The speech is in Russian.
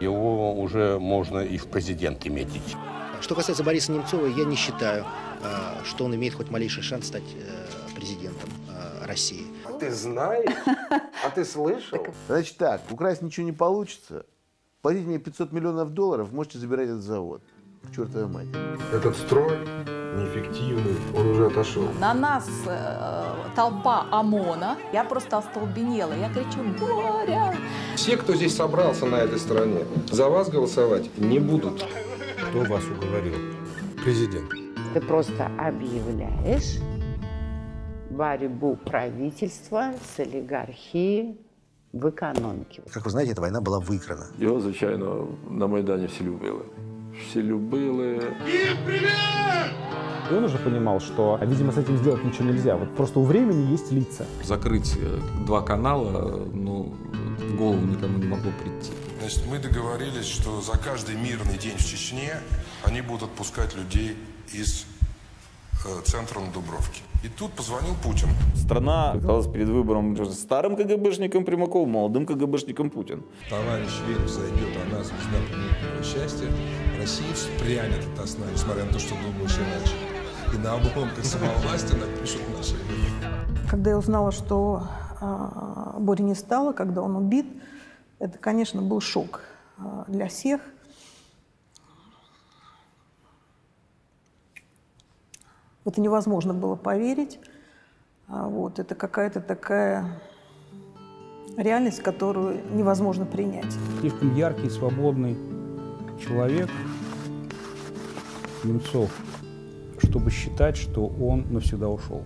его уже можно и в президенты метить. Что касается Бориса Немцова, я не считаю, э, что он имеет хоть малейший шанс стать э, президентом э, России. Ты знаешь? А ты слышал? Значит так, украсть ничего не получится. Платите мне 500 миллионов долларов, можете забирать этот завод. К чертовой матери. Этот строй неэффективный, он уже отошел. На нас э, толпа ОМОНа. Я просто остолбенела. Я кричу «Боря!». Все, кто здесь собрался на этой стороне, за вас голосовать не будут. Кто вас уговорил? Президент. Ты просто объявляешь борьбу правительства с олигархией в экономіці. Как вы знаете, эта война была выиграна. Його, звичайно, на Майдані всі любили. Всі любили. И он уже понимал, что, видимо, с этим сделать ничего нельзя. Вот просто у времени есть лица. Закрыть э, два канала, ну, в голову никому не могло прийти. Значит, мы договорились, что за каждый мирный день в Чечне они будут отпускать людей из э, центра на Дубровке. И тут позвонил Путин. Страна оказалась перед выбором между старым КГБшником Примаковым, молодым КГБшником Путин. Товарищ Вирус зайдет, а нас звезда примет счастья. Россия вспрянет от сна, несмотря на то, что думаешь иначе. И на обломках самовласти напишут наши имена. Когда я узнала, что э, Бори не стало, когда он убит, это, конечно, был шок э, для всех. В это невозможно было поверить. А вот, это какая-то такая реальность, которую невозможно принять. Слишком яркий, свободный человек, Немцов, чтобы считать, что он навсегда ушел.